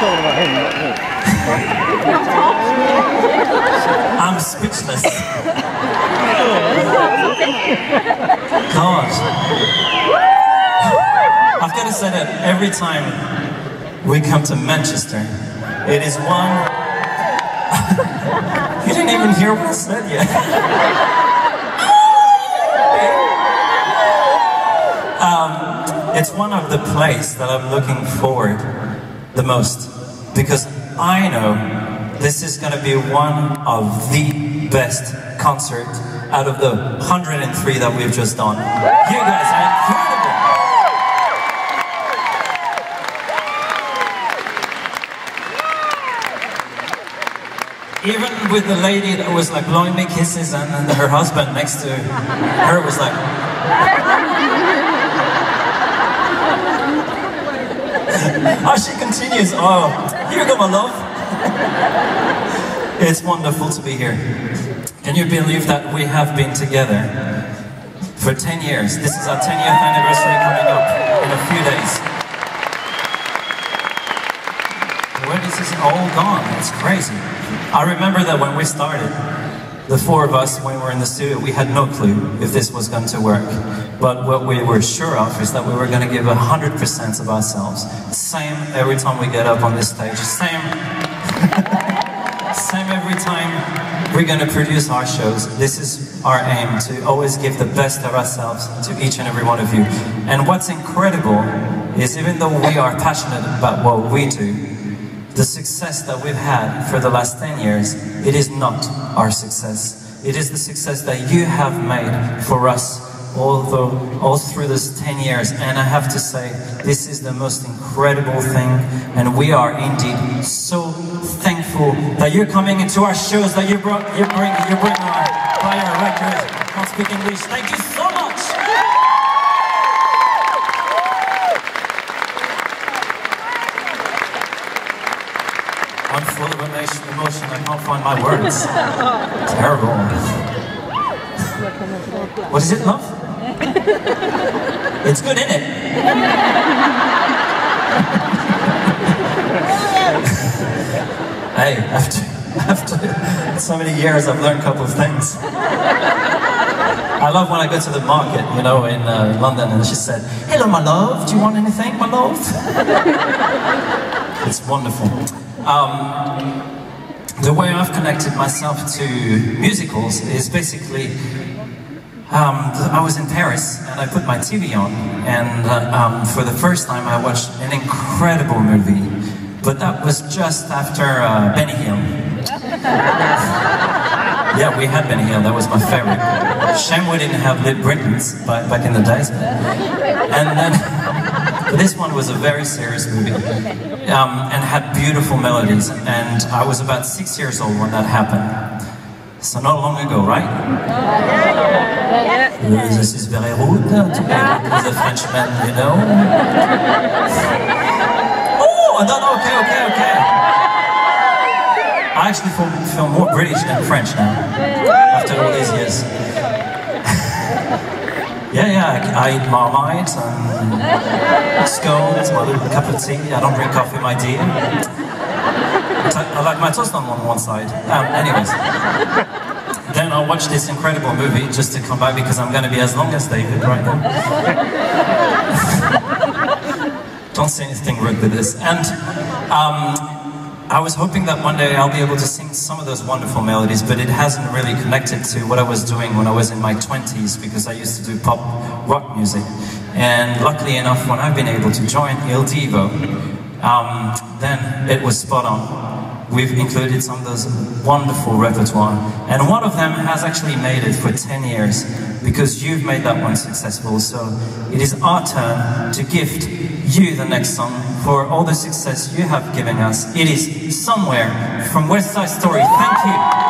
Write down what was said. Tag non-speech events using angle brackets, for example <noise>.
<laughs> I'm speechless. God. I've got to say that every time we come to Manchester, it is one. <laughs> you didn't even hear what I said yet. <laughs> um, it's one of the plays that I'm looking forward the most because I know this is going to be one of the best concerts out of the 103 that we've just done. You guys are incredible. Even with the lady that was like blowing me kisses and, her husband next to her was like, oh, she continues, oh, here you go, my love. it's wonderful to be here. Can you believe that we have been together for 10 years? This is our 10th anniversary coming up in a few days. Where this is all gone, it's crazy. I remember that when we started, the four of us, when we were in the studio, we had no clue if this was going to work. But what we were sure of is that we were going to give 100% of ourselves. Same every time we get up on this stage. Same, same every time we're going to produce our shows. This is our aim, to always give the best of ourselves to each and every one of you. And what's incredible is even though we are passionate about what we do, the success that we've had for the last 10 years, it is not our success. It is the success that you have made for us all, the, all through this 10 years. And I have to say, this is the most incredible thing. And we are indeed so thankful that you're coming into our shows, that you brought, you bring, you bring our fire record. Can't speak English. Thank you so much. I'm full of emotion, emotion. I can't find my words. Terrible. What is it, love? It's good, isn't it? hey, after, after so many years, I've learned a couple of things. I love when I go to the market, you know, in uh, London, and she said, Hello, my love, do you want anything, my love? <laughs> it's wonderful. Um, the way I've connected myself to musicals is basically um, I was in Paris and I put my TV on, and uh, um, for the first time I watched an incredible movie. But that was just after uh, Benny Hill. <laughs> yeah, we had Benny Hill. That was my favorite. Shame we didn't have Little Britain back, back in the days. And then <laughs> this one was a very serious movie um, and had beautiful melodies. And I was about six years old when that happened. So not long ago, right? Uh, this is very rude to a Frenchman, you know. Oh, no, no, okay, okay, okay. I actually feel, feel more British than French now, after all these years. <laughs> yeah, yeah, I, I eat Marmite and scones, my little cup of tea. I don't drink coffee, my dear. I like my toast on one, side. Um, anyways. Then I'll watch this incredible movie just to come back because I'm going to be as long as David right now. <laughs> Don't say anything rude with this. And um, I was hoping that one day I'll be able to sing some of those wonderful melodies, but it hasn't really connected to what I was doing when I was in my 20s because I used to do pop rock music. And luckily enough, when I've been able to join Il Divo, um, then it was spot on we've included some of those wonderful repertoire. And one of them has actually made it for 10 years because you've made that one successful. So it is our turn to gift you the next song for all the success you have given us. It is Somewhere from West Side Story. Thank you.